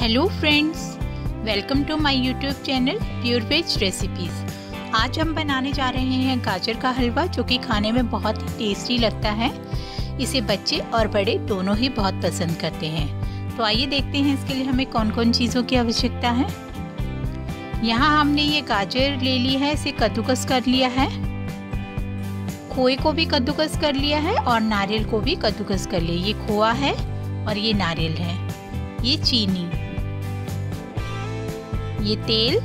Hello friends welcome to my YouTube channel pure veg recipes आज हम बनाने जा रहे हैं गाजर का हलवा, जो कि खाने में बहुत ही टेस्टी लगता है। इसे बच्चे और बड़े दोनों ही बहुत पसंद करते हैं। तो आइए देखते हैं इसके लिए हमें कौन कौन चीज़ों की आवश्यकता है। यहाँ हमने ये गाजर ले ली है, इसे कद्दूकस कर लिया है। खोए को भी कद्दूकस कर लिया है और नारियल को भी कद्दूकस कर लिया ये खोआ है और ये नारियल है। ये चीनी। ये तेल,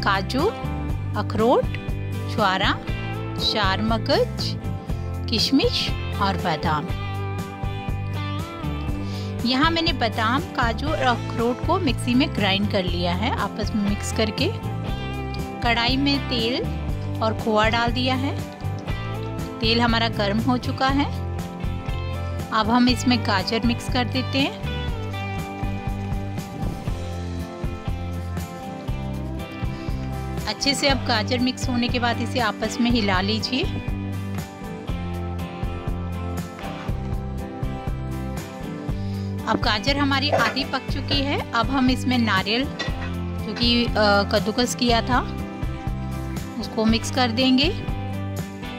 काजू, अखरोट छुआरा चार मगज, किशमिश और बादाम। यहाँ मैंने बादाम, काजू और अखरोट को मिक्सी में ग्राइंड कर लिया है। आपस में मिक्स करके कढ़ाई में तेल और खोआ डाल दिया है। तेल हमारा गर्म हो चुका है। अब हम इसमें गाजर मिक्स कर देते हैं। अच्छे से अब गाजर मिक्स होने के बाद इसे आपस में हिला लीजिए। अब गाजर हमारी आधी पक चुकी है। अब हम इसमें नारियल, जो कि कद्दूकस किया था, उसको मिक्स कर देंगे।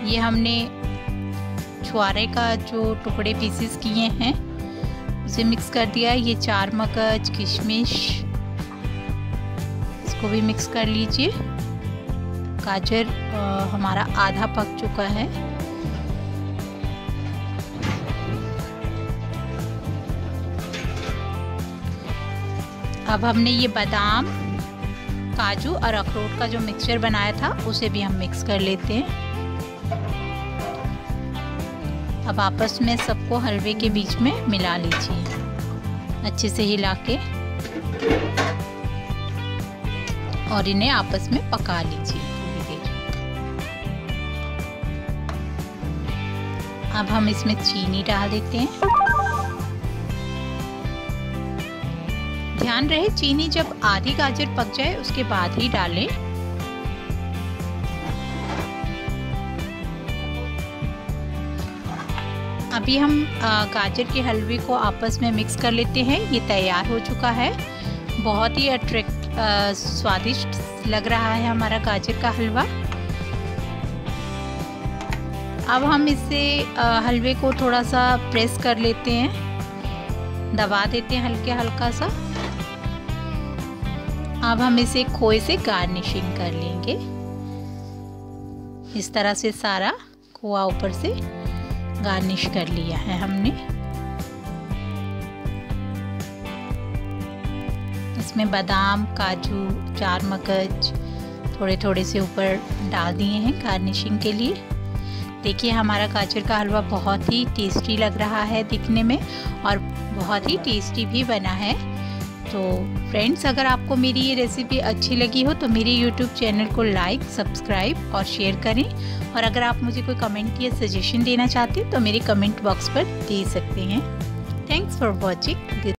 ये हमने छुआरे का जो टुकड़े पीसेस किए हैं, उसे मिक्स कर दिया ये चार मगज किशमिश, इसको भी मिक्स कर लीजिए। गाजर हमारा आधा पक चुका है। अब हमने ये बादाम, काजू और अखरोट का जो मिक्सचर बनाया था, उसे भी हम मिक्स कर लेते हैं। अब आपस में सबको हलवे के बीच में मिला लीजिए, अच्छे से हिला के। और इन्हें आपस में पका लीजिए। अब हम इसमें चीनी डाल देते हैं। ध्यान रहे, चीनी जब आधी गाजर पक जाए, उसके बाद ही डालें। अभी हम गाजर के हलवे को आपस में मिक्स कर लेते हैं। ये तैयार हो चुका है। बहुत ही अट्रैक्ट स्वादिष्ट लग रहा है हमारा गाजर का हलवा। अब हम इसे हलवे को थोड़ा सा प्रेस कर लेते हैं। दबा देते हैं हल्के हल्का सा। अब हम इसे खोए से गार्निशिंग कर लेंगे। इस तरह से सारा खोआ ऊपर से गार्निश कर लिया है हमने। इसमें बादाम, काजू, चार मगज थोड़े थोड़े से ऊपर डाल दिए हैं गार्निशिंग के लिए। देखिए, हमारा गाजर का हलवा बहुत ही टेस्टी लग रहा है दिखने में और बहुत ही टेस्टी भी बना है। तो फ्रेंड्स अगर आपको मेरी ये रेसिपी अच्छी लगी हो तो मेरे यूट्यूब चैनल को लाइक सब्सक्राइब और शेयर करें। और अगर आप मुझे कोई कमेंट या सजेशन देना चाहते हैं तो मेरे कमेंट बॉक्स पर दे सकते हैं। Thanks for watching